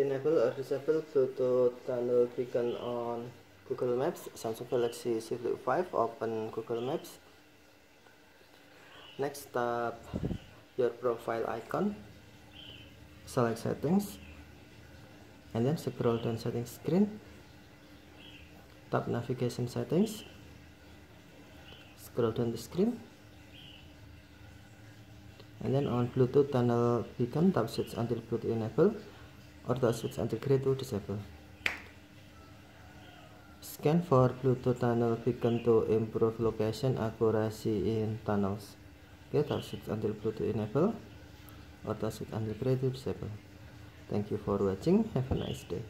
enable or disable Bluetooth tunnel beacon on Google Maps. Samsung Galaxy Z Flip 5 open Google Maps. Next tap your profile icon. Select settings. And then scroll down settings screen. Tap navigation settings. Scroll down the screen. And then on Bluetooth tunnel beacon tap switch until Bluetooth enable or switch until gray to disable. Scan for Bluetooth tunnel beacon to improve location accuracy in tunnels. Okay, the switch until Bluetooth enable or switch until gray to disable. Thank you for watching. Have a nice day.